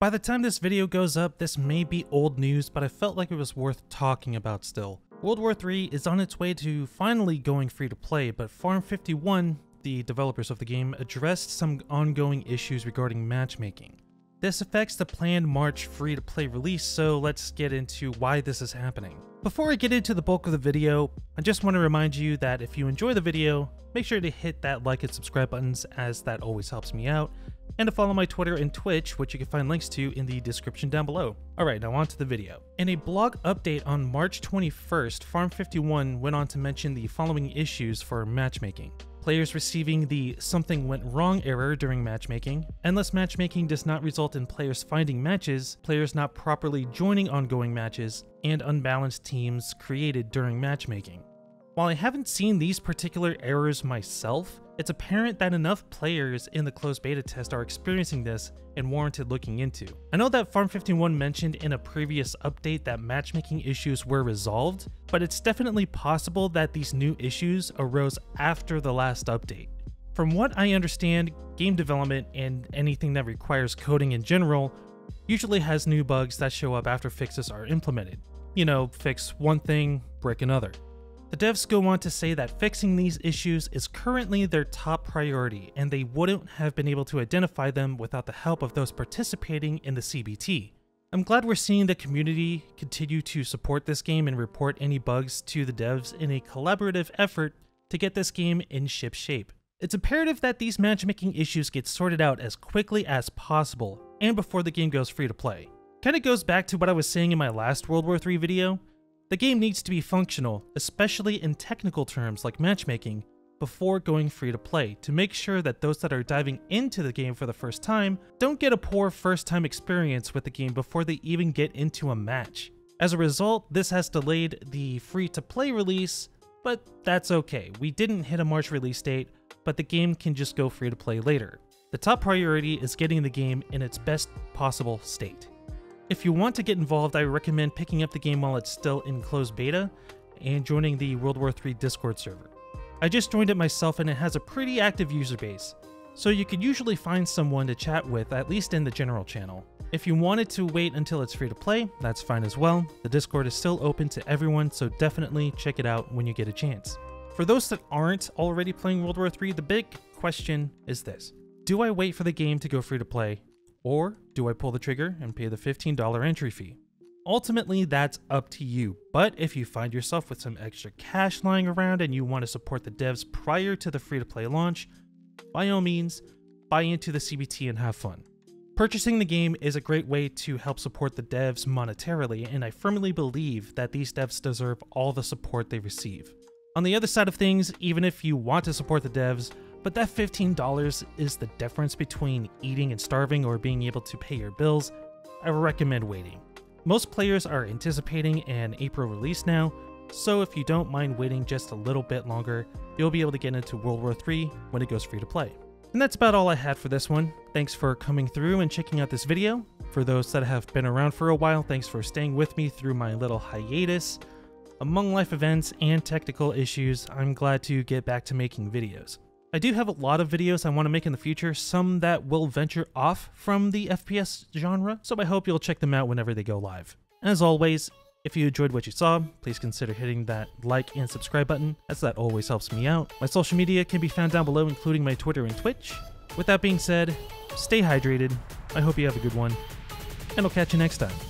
By the time this video goes up, this may be old news, but I felt like it was worth talking about still. World War III is on its way to finally going free to play, but Farm 51, the developers of the game, addressed some ongoing issues regarding matchmaking. This affects the planned March free to play release, so let's get into why this is happening. Before I get into the bulk of the video, I just want to remind you that if you enjoy the video, make sure to hit that like and subscribe buttons as that always helps me out, and to follow my Twitter and Twitch, which you can find links to in the description down below. Alright, now on to the video. In a blog update on March 21st, Farm51 went on to mention the following issues for matchmaking players receiving the something went wrong error during matchmaking, endless matchmaking does not result in players finding matches, players not properly joining ongoing matches, and unbalanced teams created during matchmaking. While I haven't seen these particular errors myself, it's apparent that enough players in the closed beta test are experiencing this and warranted looking into. I know that Farm51 mentioned in a previous update that matchmaking issues were resolved, but it's definitely possible that these new issues arose after the last update. From what I understand, game development and anything that requires coding in general usually has new bugs that show up after fixes are implemented. You know, fix one thing, break another. The devs go on to say that fixing these issues is currently their top priority, and they wouldn't have been able to identify them without the help of those participating in the CBT. I'm glad we're seeing the community continue to support this game and report any bugs to the devs in a collaborative effort to get this game in ship shape. It's imperative that these matchmaking issues get sorted out as quickly as possible, and before the game goes free to play. Kinda goes back to what I was saying in my last World War III video, the game needs to be functional, especially in technical terms like matchmaking, before going free to play to make sure that those that are diving into the game for the first time don't get a poor first time experience with the game before they even get into a match. As a result, this has delayed the free to play release, but that's okay. We didn't hit a March release date, but the game can just go free to play later. The top priority is getting the game in its best possible state. If you want to get involved, I recommend picking up the game while it's still in closed beta and joining the World War III Discord server. I just joined it myself and it has a pretty active user base, so you could usually find someone to chat with at least in the general channel. If you wanted to wait until it's free to play, that's fine as well. The Discord is still open to everyone, so definitely check it out when you get a chance. For those that aren't already playing World War III, the big question is this. Do I wait for the game to go free to play, or do I pull the trigger and pay the $15 entry fee? Ultimately, that's up to you, but if you find yourself with some extra cash lying around and you want to support the devs prior to the free to play launch, by all means, buy into the CBT and have fun. Purchasing the game is a great way to help support the devs monetarily, and I firmly believe that these devs deserve all the support they receive. On the other side of things, even if you want to support the devs, but that $15 is the difference between eating and starving or being able to pay your bills. I recommend waiting. Most players are anticipating an April release now, so if you don't mind waiting just a little bit longer, you'll be able to get into World War III when it goes free to play. And that's about all I had for this one. Thanks for coming through and checking out this video. For those that have been around for a while, thanks for staying with me through my little hiatus. Among life events and technical issues, I'm glad to get back to making videos. I do have a lot of videos I want to make in the future, some that will venture off from the FPS genre, so I hope you'll check them out whenever they go live. As always, if you enjoyed what you saw, please consider hitting that like and subscribe button, as that always helps me out. My social media can be found down below, including my Twitter and Twitch. With that being said, stay hydrated, I hope you have a good one, and I'll catch you next time.